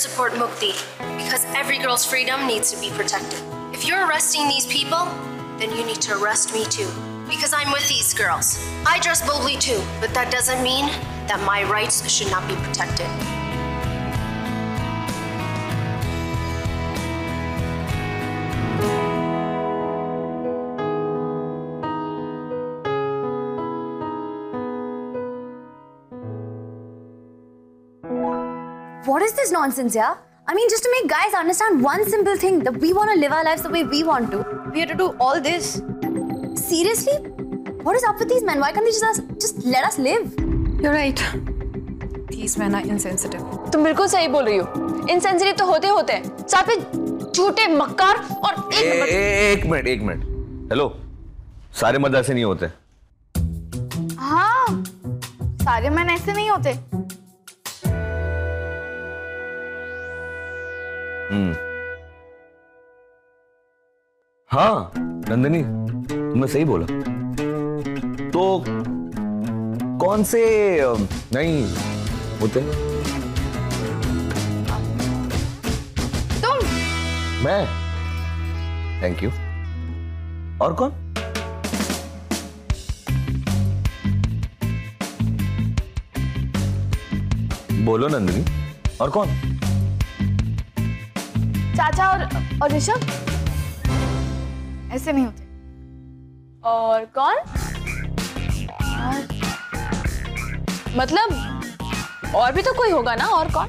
support Mukti because every girl's freedom needs to be protected. If you're arresting these people, then you need to arrest me too because I'm with these girls. I dress boldly too, but that doesn't mean that my rights should not be protected. What is this nonsense, yeah? I mean, just to make guys understand one simple thing that we want to live our lives the way we want to. We have to do all this. Seriously? What is up with these men? Why can't they just, just let us live? You're right. These men are insensitive. तुम बिल्कुल सही बोल रही हो insensitive तो होते होते हैं साथ में झूठे मक्कार और एक नंबर ए, एक मिनट एक मिनट हेलो सारे मर्द ऐसे नहीं होते हाँ सारे मैन ऐसे नहीं होते हाँ नंदिनी तुमने सही बोला। तो कौन से नहीं होते तुम। मैं? थैंक यू और कौन? बोलो नंदिनी और कौन? चाचा और और ऋषभ? ऐसे नहीं होते। और कौन? और... मतलब और भी तो कोई होगा ना और कौन?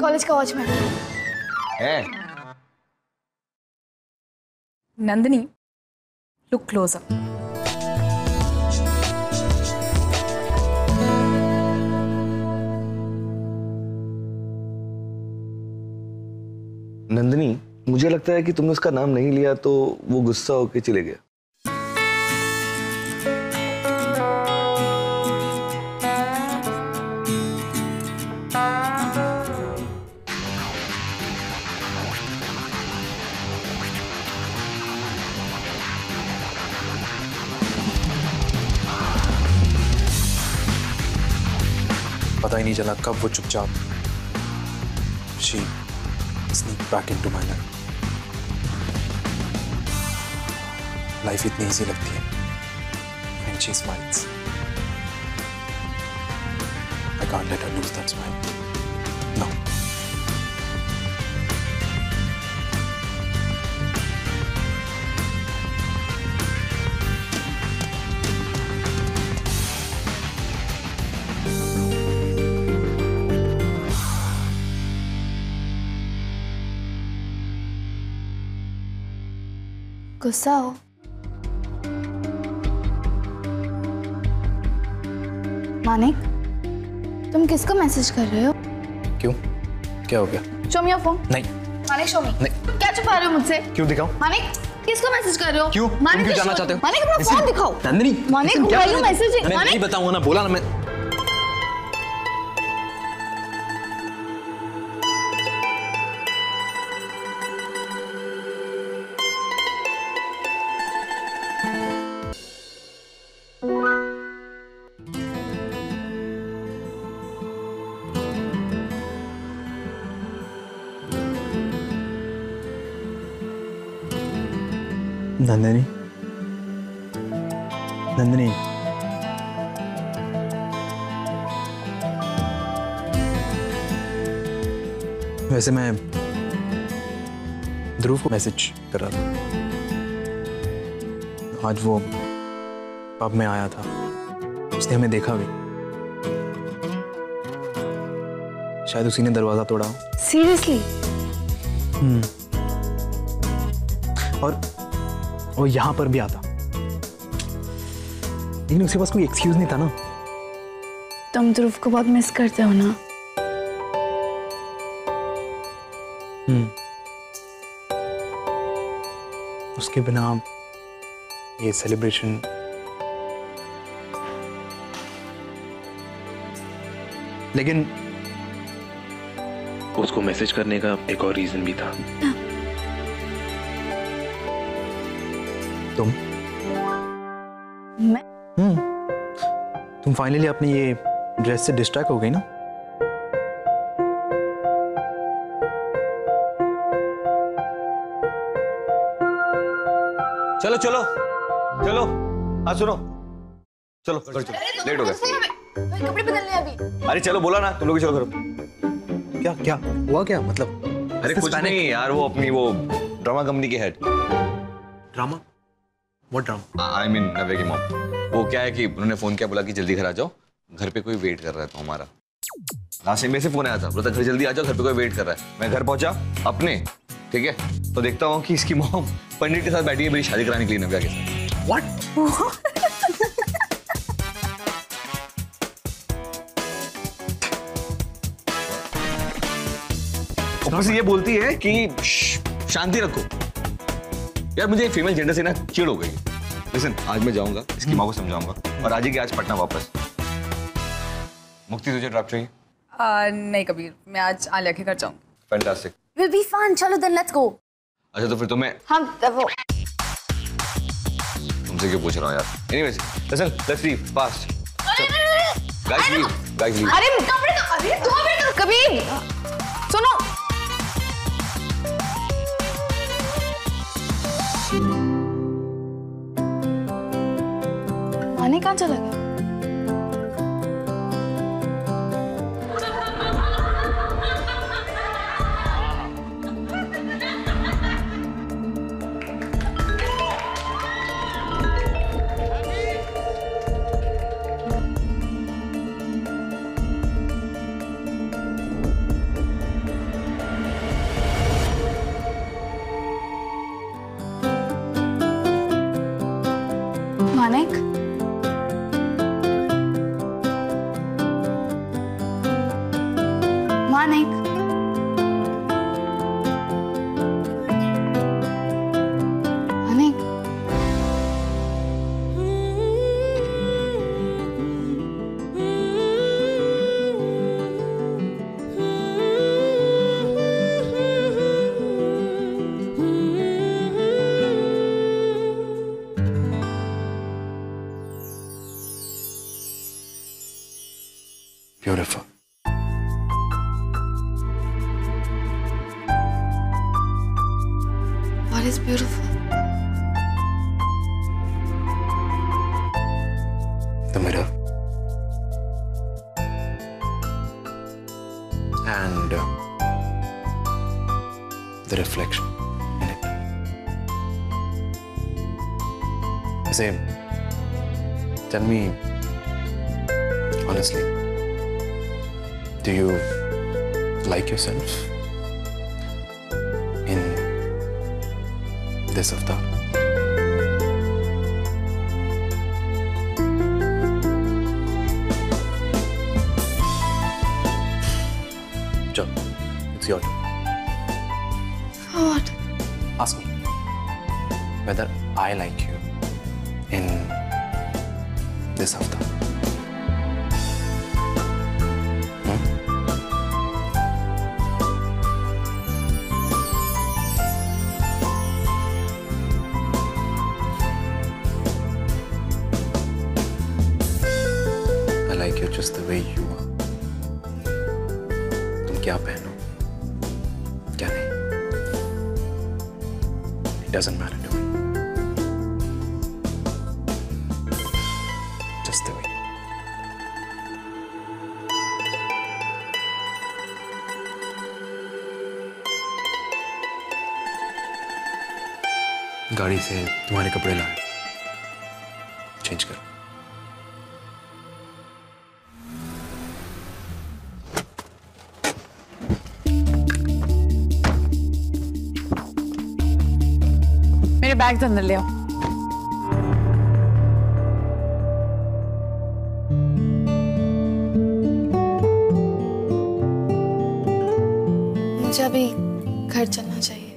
कॉलेज का वॉचमैन है। Nandini, look closer. नंदिनी, मुझे लगता है कि तुमने उसका नाम नहीं लिया तो वो गुस्सा होके चले गया। पता ही नहीं चला कब वो चुपचाप she sneak back into my life life इतनी इजी लगती है when she smiles I can't let her lose that smile गुस्सा हो मानिक तुम किसको मैसेज कर रहे हो? क्यों? क्या हो गया? शो मी योर फ़ोन नहीं। मानिक शो मी नहीं। क्या छुपा रहे हो मुझसे? क्यों दिखाओ मानिक किसको मैसेज कर रहे हो? क्यों? मानिक क्यों को जानना चाहते हो? मानिक अपना फ़ोन दिखाओ। नंदिनी मानिक listen, क्या why you कर रही हो? messaging? मैं मानिक- नहीं बताऊँगा ना बोला ना मैं। नंदिनी नंदिनी वैसे मैं ध्रुव को मैसेज कर रहा था आज वो पब में आया था। उसने हमें देखा भी। शायद उसी ने दरवाज़ा तोड़ा सीरियसली हम्म। और वो यहाँ पर भी आता। लेकिन उसके पास कोई एक्सक्यूज नहीं था ना। तुम ध्रुव को बहुत मिस करते हो ना। हम्म। उसके बिना ये सेलिब्रेशन लेकिन उसको मैसेज करने का एक और रीजन भी था। तुम। मैं? हम्म। तुम फाइनली अपनी ये ड्रेस से डिस्ट्रैक्ट हो गई ना? चलो चलो चलो। हाँ सुनो। चलो घर चलो। लेट हो गए। कपड़े बदलने अभी। अरे चलो बोला ना तुम लोग चलो करो क्या क्या? हुआ क्या? मतलब अरे कुछ नहीं यार वो अपनी वो ड्रामा कंपनी के head drama? What drama I mean नवे की मॉम। वो क्या है कि उन्होंने फ़ोन किया बोला कि जल्दी घर आ जाओ। घर पे कोई वेट कर रहा है तो हमारा। लास्ट में से फ़ोन आया था बोला था घर जल्दी आ जाओ घर पे कोई वेट कर रहा है। मैं घर पहुँचा अपने ठीक है? तो देखता हूँ कि इसकी मॉम पंडित के साथ बैठी है मेरी शादी कराने के लिए नव्या के साथ। व्हाट ऊपर से ये बोलती है कि शांति रखो। यार मुझे एक फीमेल जेंडर से ना चिड़ हो गई। लिसन आज मैं जाऊँगा इसकी माँ को समझाऊँगा और आज ही आज पटना वापस। मुक्ति तुझे ड्रॉप चाहिए? आ, नहीं कबीर मैं आज आलिया के घर जाऊँगी। Fantastic Will be fun. चलो then let's go. अच्छा तो फिर तुम्हें हम वो तुमसे क्यों पूछ रहा हूँ यार? Anyways listen let's leave fast guys leave guys leave अरे कपड़े तो अरे दो मिनट कबीर। सुनो कहाँ चला गया? The mirror and uh, the reflection in it. Same. Tell me honestly, do you like yourself in this avatar? It's your turn. For What? Ask me whether I like you in this avatar. Hmm? I like you just the way you doesn't matter to me. Just do it. गाड़ी से तुम्हारे कपड़े लाए change करो ले आओ मुझे अभी घर चलना चाहिए।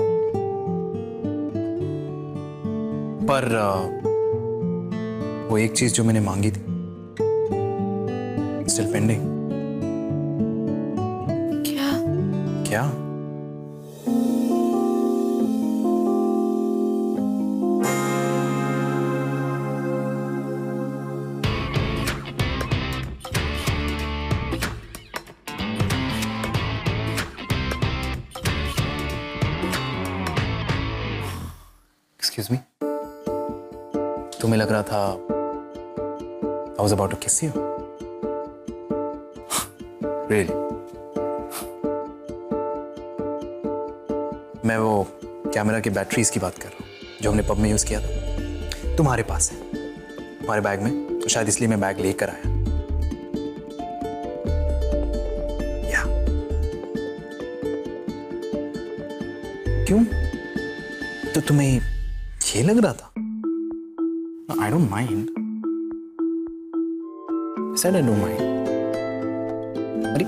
पर अ, वो एक चीज़ जो मैंने मांगी थी। स्टिल पेंडिंग क्या? क्या? एक्सक्यूज मी तुम्हें लग रहा था I was about to kiss you really मैं वो कैमरा की बैटरीज की बात कर रहा हूँ, जो हमने पब में यूज़ किया था। तुम्हारे पास है। तुम्हारे बैग में? तो शायद इसलिए मैं बैग लेकर आया। क्यों? तो तुम्हें ये लग रहा था I don't mind said I don't mind. अरे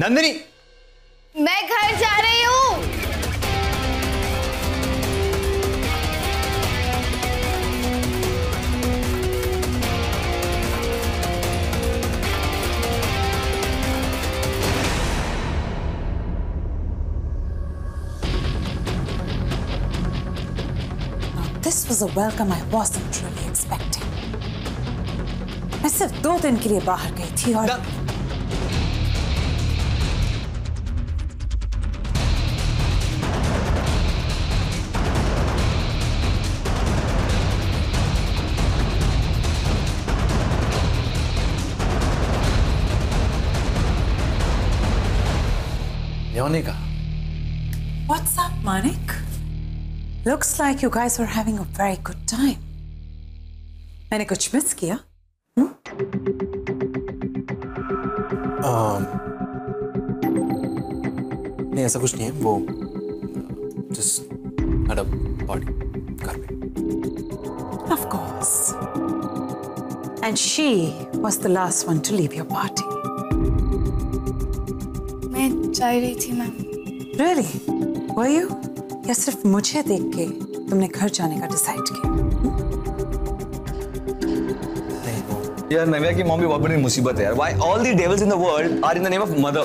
नंदिनी मैं घर जा रही हूँ This was a welcome I wasn't really expecting. मैं सिर्फ़ दो दिन के लिए बाहर गई थी और यौनिका What's up, Manik? Looks like you guys were having a very good time. मैंने कुछ मिस किया नहीं ऐसा कुछ नहीं है वो जस्ट had a party घर पे Of course. And she was the last one to leave your party. मैं जा रही थी मैम Really? Were you? या सिर्फ़ मुझे देख के तुमने घर जाने का डिसाइड किया? यार नव्या की मॉम भी बहुत बड़ी मुसीबत है यार। Why all the devils in the world are in the name of mother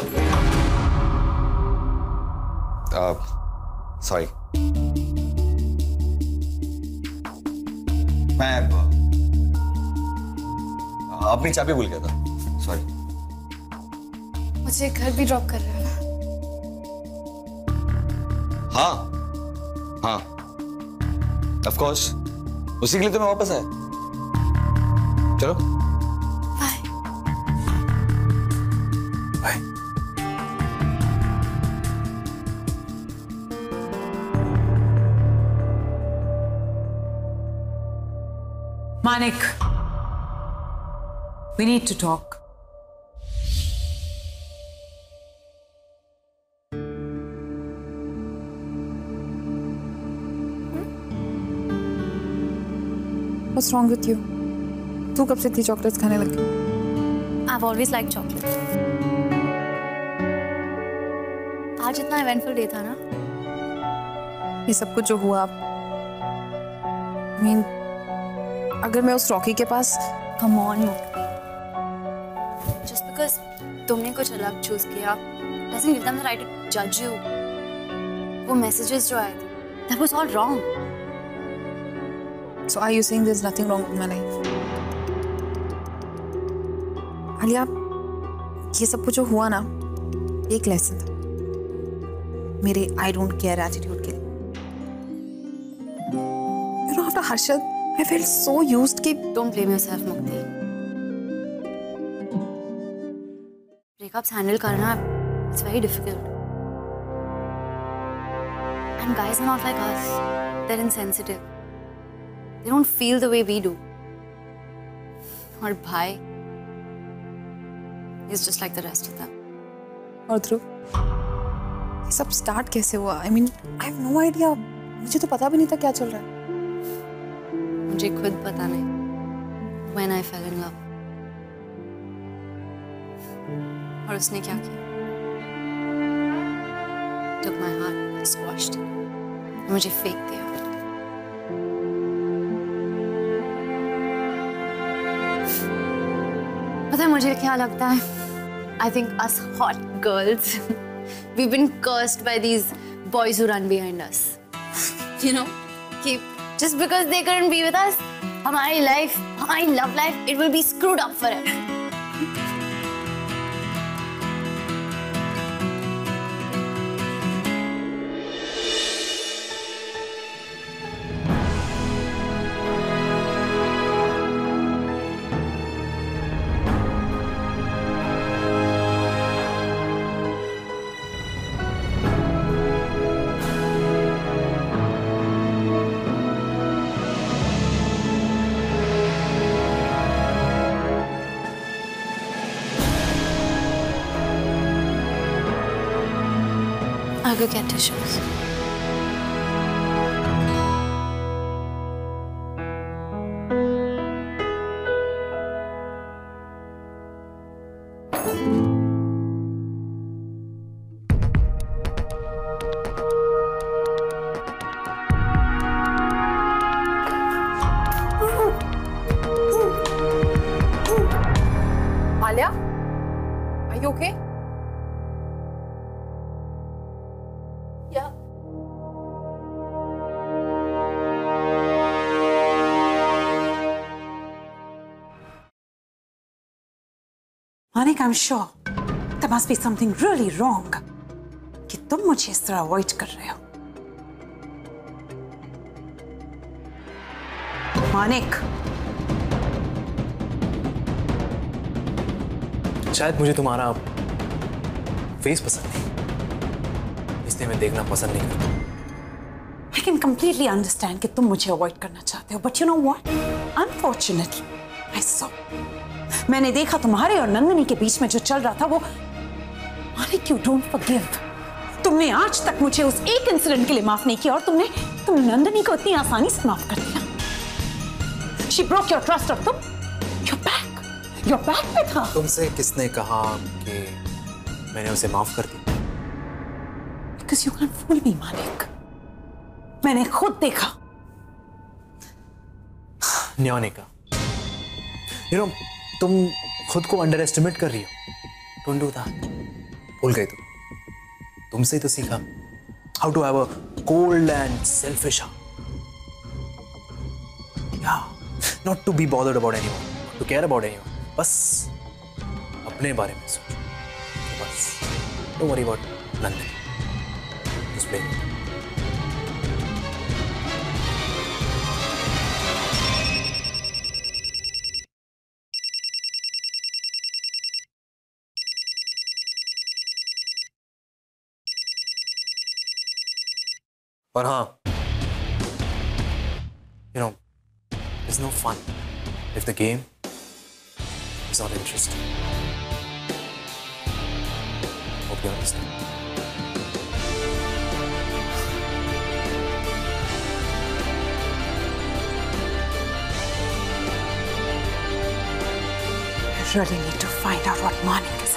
sorry मैं uh, अपनी चाबी भूल गया था। मुझे घर भी ड्रॉप कर रहे हो ना। हाँ हाँ। ऑफ़ कोर्स उसी के लिए तो मैं वापस आया। चलो। Bye bye Manik, we need to talk. What's wrong with you? तू कब से इतनी चॉकलेट्स खाने लगी I've always liked chocolate. आज इतना इवेंटफुल डे था ना ये सब कुछ जो हुआ I mean, अगर मैं उस रॉकी के पास Come on. Just because तुमने कुछ अलग चूज़ किया doesn't give them the right to judge you. वो messages जो आए थे that was all wrong. So are you saying there's nothing wrong with my life? Alia ये सब कुछ जो हुआ ना एक लेसन था मेरे आई डोंट केयर एटीट्यूड के लिए you know after Harshad I felt so used कि Don't blame yourself, Mukti. Breakups handle करना it's very difficult. And guys are not like us. They're insensitive. They don't feel the way we do. और भाई is just like the rest of them. और ध्रुव ये सब start कैसे हुआ I mean I have no idea मुझे तो पता भी नहीं था क्या चल रहा है मुझे खुद पता नहीं when I fell in love. और उसने क्या किया? Took my heart, squashed it. मुझे फेंक दिया पता है मुझे क्या लगता है? I think us hot girls we been cursed by these boys who run behind us you know कि just because they can be with us हमारी लाइफ हमारी love life it will be screwed up for I'll go get tissues. Manik, I'm sure there must be something really wrong. कि तुम मुझे इस तरह avoid कर रहे हो। मानिक। शायद मुझे तुम्हारा फेस पसंद नहीं। इसलिए मैं देखना पसंद नहीं करता। I can completely understand कि तुम मुझे अवॉइड करना चाहते हो but you know what unfortunately I saw मैंने देखा तुम्हारे और नंदनी के बीच में जो चल रहा था वो यू डोंट फॉरगिव तुमने आज तक मुझे उस एक इंसिडेंट के लिए माफ़ नहीं किया और तुमने तुमने नंदनी को इतनी आसानी से माफ़ कर दिया। शी ब्रोक योर ट्रस्ट और तुम योर बैक योर बैक पे था। तुमसे किसने कहा कि मैंने उसे माफ़ कर दिया? Because you can fool me Manik मैंने खुद देखा। न्योनिका यू नो तुम खुद को अंडर एस्टिमेट कर रही हो। डोंट डू दैट भूल गई तुम तुमसे ही तो सीखा। How to have a cold and selfish not to be bothered about anyone to care about anyone बस अपने बारे में सोचो। बस don't worry about Nandini just play But huh, you know, it's no fun if the game is not interesting. Hope you understand. really need to find out what money. is.